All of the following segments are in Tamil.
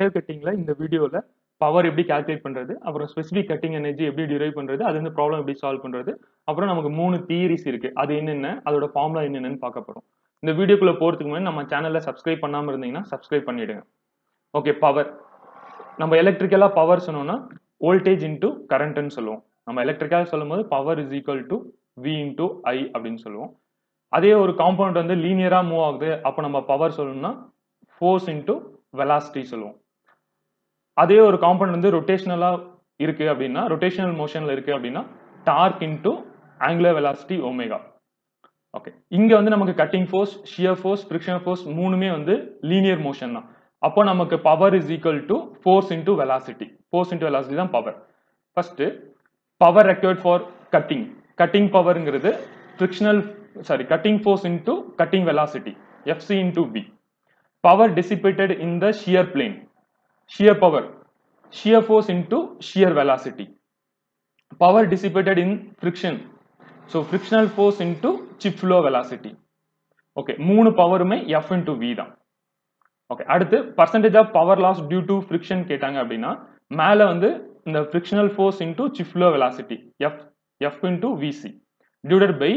வேவ் கட்டிங்கில் இந்த வீடியோவில் பவர் எப்படி கால்குலேட் பண்ணுறது அப்புறம் ஸ்பெசிஃபிக் கட்டிங் எனர்ஜி எப்படி டிரைவ் பண்ணுறது அது வந்து ப்ராப்ளம் எப்படி சால்வ் பண்ணுறது அப்புறம் நமக்கு மூணு தியரிஸ் இருக்குது அது என்னென்ன அதோட ஃபார்முலா என்னென்னு பார்க்க போகிறோம் இந்த வீடியோக்குள்ளே போகிறதுக்கு முன்னாடி நம்ம சேனலில் சப்ஸ்கிரைப் பண்ணாமல் இருந்தீங்கன்னா சப்ஸ்கிரைப் பண்ணிவிடுங்க ஓகே பவர் நம்ம எலக்ட்ரிக்கலாக பவர் சொன்னோம்னா வோல்டேஜ் இன்டூ கரண்ட்டுன்னு சொல்லுவோம். நம்ம எலக்ட்ரிக்கல் சொல்லும்போது power is equal to V into I அப்படின்னு சொல்லுவோம். அதே ஒரு காம்பவுண்ட் வந்து லீனியராக மூவ் ஆகுது. அப்போ நம்ம பவர் சொல்லணும்னா ஃபோர்ஸ் இன்டூ வெலாசிட்டி சொல்லுவோம். அதே ஒரு காம்பவுண்ட் வந்து ரொட்டேஷனலா இருக்கு அப்படின்னா ரொட்டேஷனல் மோஷன்ல இருக்கு அப்படின்னா torque into angular velocity omega okay இங்க வந்து நமக்கு cutting force shear force friction force மூணுமே வந்து லீனியர் மோஷன் தான். அப்போ நமக்கு power is equal to force into velocity force into velocity தான் power first power required for cutting cutting பவர்ங்கிறது frictional sorry cutting force into cutting velocity FC into P power dissipated in the shear plane shear power shear force into shear velocity. Power dissipated in friction. So frictional force into chip flow velocity. Okay மூணு பவருமே எஃப் இன்டூ வி தான். ஓகே அடுத்து percentage of power loss due to friction கேட்டாங்க அப்படின்னா மேலே வந்து இந்த frictional force into chip flow velocity F F into VC divided by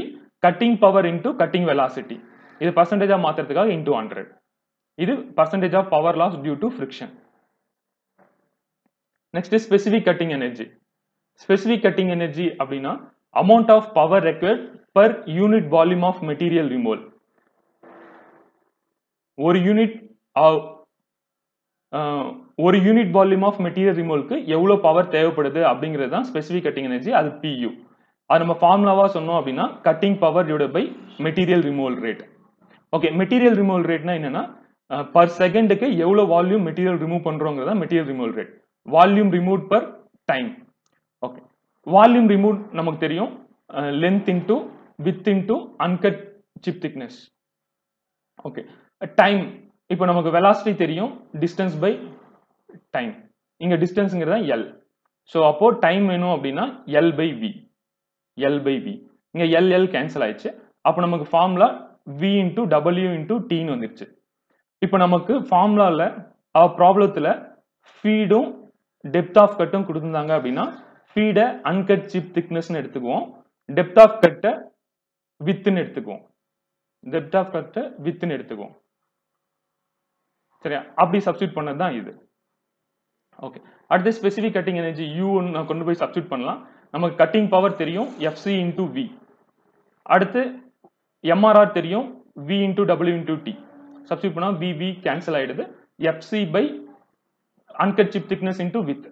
cutting power into cutting velocity இது பர்சன்டேஜாக மாற்றுறதுக்காக இன்டூ ஹண்ட்ரட் இது percentage of power loss due to friction next specific cutting energy specific cutting energy அப்படின்னா amount of power required per unit volume of material removal ஒரு யூனிட் ஒரு யூனிட் வால்யூம் ஆஃப் மெட்டீரியல் ரிமூவலுக்கு எவ்வளோ பவர் தேவைப்படுது அப்படிங்கிறது தான் ஸ்பெசிஃபிக் கட்டிங் எனர்ஜி அது பியூ அது நம்ம ஃபார்முலாவாக சொன்னோம் அப்படின்னா cutting power divide by material removal rate okay material removal ரேட்னா என்னன்னா பர் செகண்டுக்கு எவ்வளோ volume material remove பண்ணுறோங்கிறதா material removal rate volume remove per time okay volume remove நமக்கு தெரியும். Length into width into uncut chip thickness okay time இப்போ நமக்கு வெலாசிட்டி தெரியும். டிஸ்டன்ஸ் பை டைம் இங்கே டிஸ்டன்ஸுங்கிறது தான் எல் ஸோ அப்போ டைம் வேணும் அப்படின்னா L by V L by V இங்கே எல் எல் கேன்சல் ஆயிடுச்சு. அப்போ நமக்கு formula V into W into டின்னு வந்துருச்சு. இப்போ நமக்கு ஃபார்முலாவில் ப்ராப்ளத்தில் ஃபீடும் டெப்த் ஆஃப் கட்டும் கொடுத்துருந்தாங்க அப்படின்னா ஃபீடை அன்கட் சிப் திக்னஸ்னு எடுத்துக்குவோம். டெப்த் ஆஃப் கட்டை வித்துன்னு எடுத்துக்குவோம். டெப்த் ஆஃப் கட்டை வித்துன்னு எடுத்துக்குவோம். சரியா? அப்படி சப்ஸ்டியூட் பண்ணது தான் இது. ஓகே அடுத்து ஸ்பெசிஃபிக் கட்டிங் எனர்ஜி யூ நான் கொண்டு போய் சப்ஸ்டியூட் பண்ணலாம். நமக்கு கட்டிங் பவர் தெரியும் எஃப்சி இன்டூ வி அடுத்து எம்ஆர்ஆர் தெரியும் V into W into T substitute பண்ணால் வி வி கேன்சல் ஆகிடுது FC by uncut chip thickness into width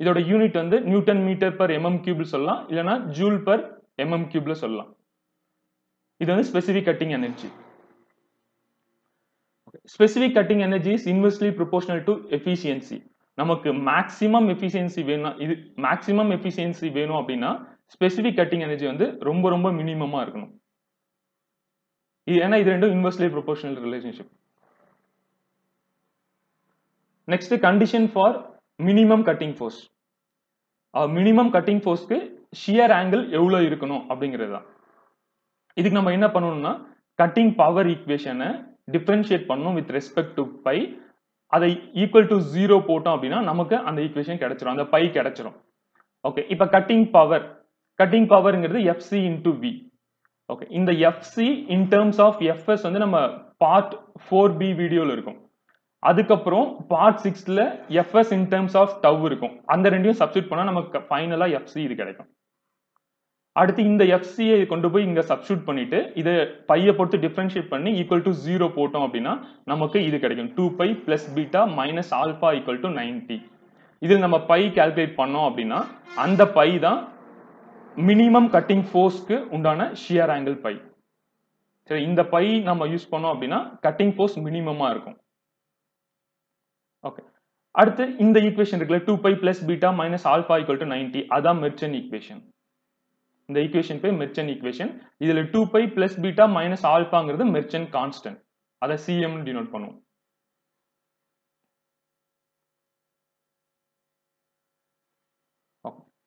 இதோட யூனிட் வந்து நியூட்டன் மீட்டர் பர் எம்எம் கியூப்ல சொல்லலாம். இல்லைனா ஜூல் பர் எம்எம் கியூப்ல சொல்லலாம். இது வந்து specific cutting energy specific cutting energy is inversely proportional to efficiency நமக்கு மேக்ஸிமம் எஃபிஷியன்சி வேணும் இது மேக்ஸிமம் எஃபிஷியன்சி வேணும் அப்படின்னா ஸ்பெசிபிக் கட்டிங் எனர்ஜி வந்து ரொம்ப ரொம்ப மினிமமா இருக்கணும். இது ஏன்னா இது ரெண்டும் inversely proportional relationship next condition for minimum cutting force minimum cutting ஃபோர்ஸ்க்கு shear angle எவ்வளோ இருக்கணும் அப்படிங்கிறது தான். இதுக்கு நம்ம என்ன பண்ணணும்னா கட்டிங் பவர் ஈக்குவேஷனை டிஃப்ரென்ஷியேட் பண்ணணும் வித் ரெஸ்பெக்ட் டு பை அதை ஈக்குவல் டு ஜீரோ போட்டோம் அப்படின்னா நமக்கு அந்த ஈக்குவேஷன் கிடைச்சிரும். அந்த பை கிடைச்சிரும். ஓகே இப்போ கட்டிங் பவர் கட்டிங் பவர்ங்கிறது எஃப்சி இன்டு வி ஓகே இந்த FC in terms of FS வந்து நம்ம பார்ட் ஃபோர் பி வீடியோவில் இருக்கும். அதுக்கப்புறம் பார்ட் சிக்ஸ்ல FS in terms of tau இருக்கும். அந்த ரெண்டையும் சப்ஸ்டியூட் பண்ணா நமக்கு ஃபைனலா எஃப்சி இது கிடைக்கும். அடுத்து இந்த எஃப்சியை கொண்டு போய் இங்க சப்ஸ்டியூட் பண்ணிட்டு இதை பையை பொறுத்து டிஃபரன்ஷியேட் பண்ணி ஈக்குவல் டு ஜீரோ போட்டோம் அப்படின்னா நமக்கு இது கிடைக்கும். Two phi plus beta minus alpha equal to ninety இதில் நம்ம பை கால்குலேட் பண்ணோம் அப்படின்னா அந்த பை தான் மினிமம் கட்டிங் ஃபோர்ஸ்க்கு உண்டான ஷியர் ஆங்கிள் பை சரி இந்த பை நம்ம யூஸ் பண்ணோம் அப்படின்னா கட்டிங் ஃபோர்ஸ் மினிமமா இருக்கும். ஓகே அடுத்து இந்த ஈக்குவேஷன் இருக்குல்ல two phi plus beta minus alpha equal to ninety அதான் மெர்ச்சன் ஈக்குவேஷன் இந்த ஈக்குவேஷன் பேர் மெர்ச்சன் ஈக்குவேஷன் இதுல two phi plus beta minus ஆல்பாங்கிறது merchant constant அதை சிஎம் டினோட் பண்ணுவோம்.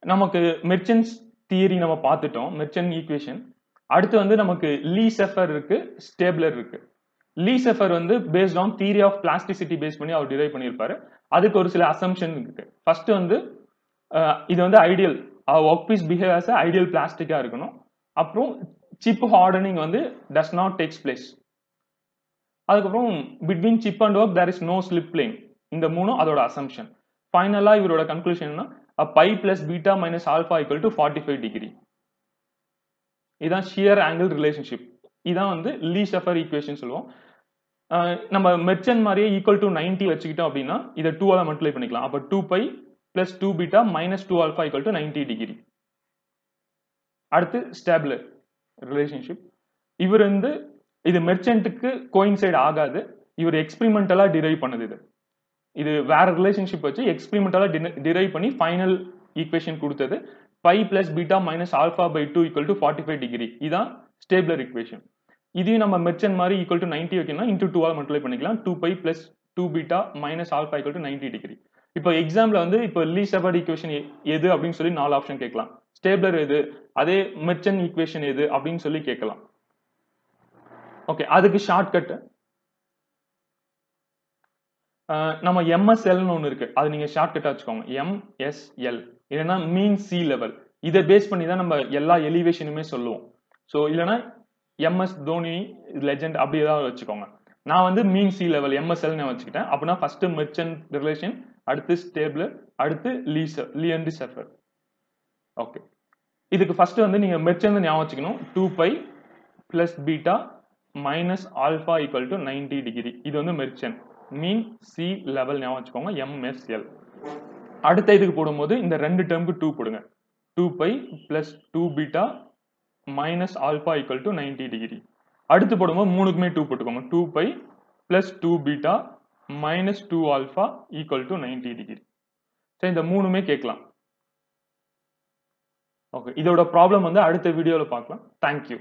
நமக்கு மெர்ச்சன்ஸ் தியரி நம்ம பார்த்துட்டோம் மெர்ச்சன் ஈக்குவேஷன் அடுத்து வந்து நமக்கு லீ செஃபர் இருக்கு ஸ்டேபிளர் இருக்கு. லீசெஃபர் வந்து based on theory of plasticity base பண்ணி அவர் டிரைவ் பண்ணியிருப்பாரு. அதுக்கு ஒரு சில அசம்ஷன் இருக்கு. ஃபர்ஸ்ட் வந்து இது வந்து ideal work piece behaviours ideal பிளாஸ்டிக்காக இருக்கணும். அப்புறம் சிப் ஹார்டனிங் வந்து டஸ் நாட் டேக்ஸ் பிளேஸ் அதுக்கப்புறம் between chip and work there is no slip plane இந்த மூணும் அதோட அசம்ஷன் ஃபைனலாக இவரோட கன்க்ளூஷன்னா phi plus beta minus alpha equal to forty five degree இதான் ஷியர் ஆங்கிள் ரிலேஷன்ஷிப் இதான் வந்து லீ ஷெஃபர் ஈக்குவேஷன் சொல்லுவோம். நம்ம மெர்ச்சன் மாதிரியே ஈக்குவல் டு நைன்டி வச்சுக்கிட்டோம் அப்படின்னா இதை டூ ஆல மல்டிப்ளை பண்ணிக்கலாம். அப்போ two pi plus two beta minus two alpha equal to ninety degree அடுத்து ஸ்டேபிளர் ரிலேஷன்ஷிப் இவர் வந்து இது மெர்ச்சன்ட்டுக்கு கோயின்சைட் ஆகாது. இவர் எக்ஸ்பிரிமெண்டலாக டிரைவ் பண்ணது இது. இது வேற ரிலேஷன்ஷிப் வச்சு எக்ஸ்பிரிமெண்டலாக டிரைவ் பண்ணி ஃபைனல் ஈக்குவேஷன் கொடுத்தது. Phi plus beta minus alpha by two equal to forty five degree இதான் ஸ்டேபிளர் ஈக்குவேஷன் இதையும் நம்ம மெர்ச்சன் மாதிரி ஈக்குவல் டு நைன்டி வைக்கணும் இன்டூ டூ ஆல் மல்டிப்ளை பண்ணிக்கலாம். Two phi plus two beta minus alpha equal to ninety degree இப்போ எக்ஸாம்ல வந்து இப்போ லீ செபர்ட் ஈக்குவேஷன் எது அப்படின்னு சொல்லி நாலு ஆப்ஷன் கேட்கலாம். ஸ்டேப்லர் எது? அதே மெர்ச்சன் ஈக்குவேஷன் எது? அப்படின்னு சொல்லி கேட்கலாம். ஓகே அதுக்கு ஷார்ட்கட் நம்ம எம்எஸ்எல்னு ஒன்று இருக்கு. அது நீங்க ஷார்ட்கட்டாக வச்சுக்கோங்க. எம்எஸ்எல் இல்லைன்னா மீன் சி லெவல் இதை பேஸ் பண்ணி தான் நம்ம எல்லா எலிவேஷனுமே சொல்லுவோம். ஸோ இல்லைன்னா எம்எஸ் தோனி லெஜெண்ட் அப்படி ஏதாவது வச்சுக்கோங்க. நான் வந்து மீன் சி லெவல் எம்எஸ்எல் நான் வச்சுக்கிட்டேன். அப்படின்னா ஃபர்ஸ்ட் மெர்ச்சன்ட் ரிலேஷன் அடுத்து ஸ்டேபிள் அடுத்து லீ லியண்டி செஃபர் ஓகே இதுக்கு ஃபர்ஸ்ட் வந்து நீங்க மெர்ச்சன்ட் ஞாபகம் வச்சுக்கணும். Two phi plus beta minus alpha equal to ninety degree இது வந்து மெர்ச்சன்ட் மீன் சி லெவல் ஞாபகம் வச்சுக்கோங்க. எம்எஸ்எல் அடுத்த இதுக்கு போடும்போது இந்த ரெண்டு டேர்முக்கு டூ போடுங்க. Two phi plus two beta minus alpha equal to ninety degree அடுத்து போடும்போது மூணுக்குமே டூ போட்டுக்கோங்க. Two phi plus two beta minus two alpha equal to ninety degree சரி இந்த மூணுமே கேட்கலாம். ஓகே இதோட ப்ராப்ளம் வந்து அடுத்த வீடியோவில் பார்க்கலாம். தேங்க்யூ